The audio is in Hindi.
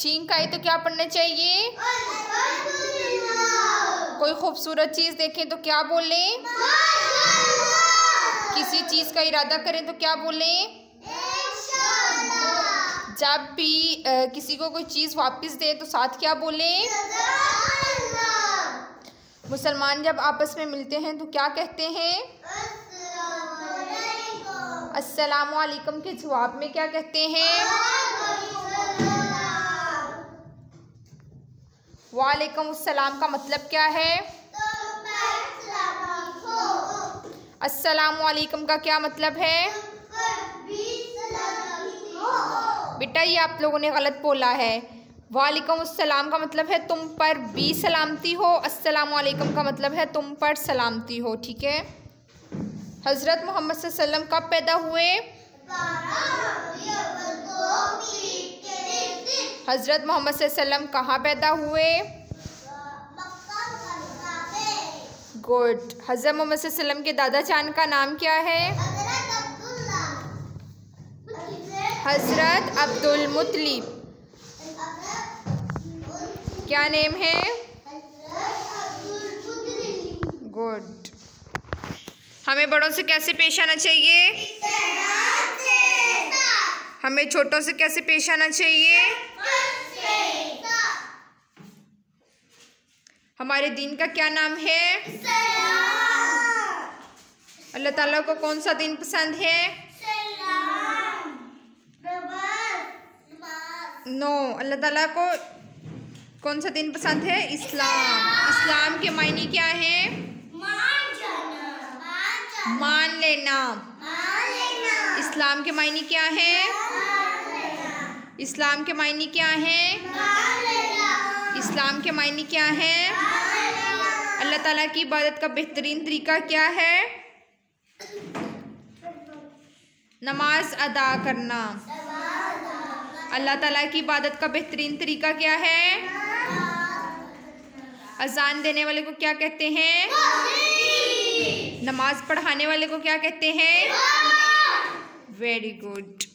छींक आई तो क्या पढ़ना चाहिए? कोई खूबसूरत चीज़ देखें तो क्या बोलें? किसी चीज़ का इरादा करें तो क्या बोलें? जब भी आ, किसी को कोई चीज़ वापस दे तो साथ क्या बोलें? मुसलमान जब आपस में मिलते हैं तो क्या कहते हैं? अस्सलाम वालेकुम के जवाब में क्या कहते हैं? वालेकुम अस्सलाम का मतलब क्या है? अस्सलाम वालेकुम का क्या मतलब है? बेटा, ये आप लोगों ने गलत बोला है। वालेकुम अस्सलाम का मतलब है तुम पर भी सलामती हो, अस्सलाम वालेकुम का मतलब है तुम पर सलामती हो, ठीक है? हज़रत मोहम्मद वसल्लम कब पैदा हुए? हज़रत मोहम्मद वसल्लम कहाँ पैदा हुए? गुड। हज़रत मोहम्मद वसल्लम के दादा चान का नाम क्या है? हज़रत अब्दुल मुतलिब क्या नेम है? गुड। हमें बड़ों से कैसे पेश आना चाहिए? हमें छोटों से कैसे पेश आना चाहिए? हमारे दिन का क्या नाम है? अल्लाह ताला को कौन सा दिन पसंद है? नो। अल्लाह ताला को कौन सा दिन पसंद है? इस्लाम। इस्लाम के मायने क्या है? मान लेना। इस्लाम के मायने क्या है? इस्लाम के मायने क्या है? इस्लाम के मायने क्या है? अल्लाह ताला की इबादत का बेहतरीन तरीका क्या है? नमाज़ अदा करना। अल्लाह ताला की इबादत का बेहतरीन तरीका क्या है? अजान देने वाले को क्या कहते हैं? नमाज़ पढ़ाने वाले को क्या कहते हैं? Very good